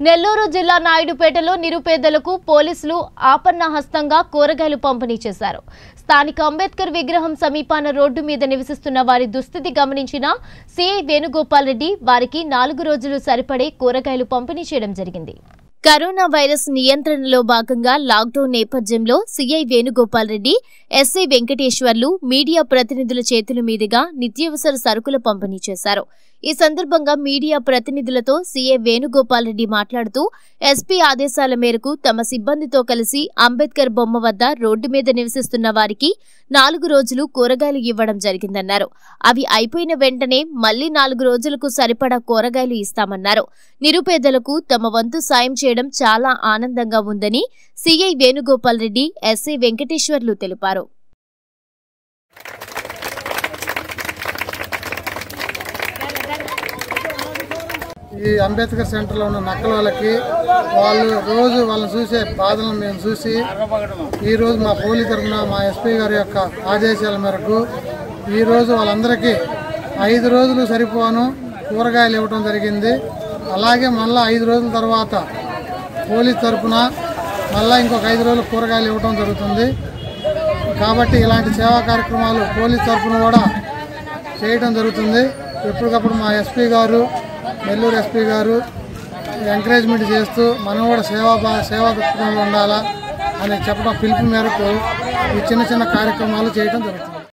నెల్లూరు జిల్లా నాయుడుపేటలో నిరుపేదలకు పోలీసులు ఆపన్నహస్తంగా కూరగాయలు పంపిణీ చేశారు. స్థానిక అంబేద్కర్ విగ్రహం సమీపాన రోడ్డు మీద నివసిస్తున్న వారి దుస్థితి గమనించిన సిఐ వేణుగోపాల్ రెడ్డి వారికి నాలుగు రోజులు సరిపడే కూరగాయలు పంపిణీ చేయడం జరిగింది. కరోనా వైరస్ నియంత్రణలో భాగంగా లాక్డౌన్ నేపథ్యంలో CI Venugopal Reddy SI Venkateswarlu media ప్రతినిధుల చేతుల మీదుగా నిత్యావసర సరుకుల పంపిణీ చేశారు. ఈ సందర్భంగా మీడియా ప్రతినిధులతో సీఏ వేణుగోపాల్ రెడ్డి మాట్లాడుతూ ఎస్పీ ఆదేశాల మేరకు తమ సిబ్బందితో కలిసి అంబేద్కర్ బొమ్మ వద్ద రోడ్డు మీద నివసిస్తున్న వారికి నాలుగు రోజులు కూరగాయలు ఇవ్వడం జరిగిందన్నారు. అవి అయిపోయిన వెంటనే మళ్ళీ నాలుగు రోజులకు సరిపడా కూరగాయలు ఇస్తామన్నారు. నిరుపేదలకు తమ వంతు సాయం చేయడం చాలా ఆనందంగా ఉందని సీఐ వేణుగోపాల్ రెడ్డి ఎస్ఐ వెంకటేశ్వర్లు తెలిపారు. ఈ అంబేద్కర్ సెంటర్లో ఉన్న నక్కల వాళ్ళకి వాళ్ళు రోజు వాళ్ళని చూసే బాధలను మేము చూసి ఈరోజు మా పోలీస్ తరఫున మా ఎస్పీ గారి యొక్క ఆదేశాల మేరకు ఈరోజు వాళ్ళందరికీ ఐదు రోజులు సరిపోను కూరగాయలు ఇవ్వడం జరిగింది. అలాగే మళ్ళీ ఐదు రోజుల తర్వాత పోలీస్ తరఫున మళ్ళీ ఇంకొక ఐదు రోజులు కూరగాయలు ఇవ్వడం జరుగుతుంది. కాబట్టి ఇలాంటి సేవా కార్యక్రమాలు పోలీస్ తరఫున కూడా చేయడం జరుగుతుంది. ఎప్పటికప్పుడు మా ఎస్పీ గారు నెల్లూరు ఎస్పీ గారు ఎంకరేజ్మెంట్ చేస్తూ మనం కూడా సేవా సేవా దృక్పథంలో ఉండాలా అని చెప్పడం పిలుపు మేరకు ఈ చిన్న చిన్న కార్యక్రమాలు చేయడం జరుగుతుంది.